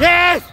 Yes!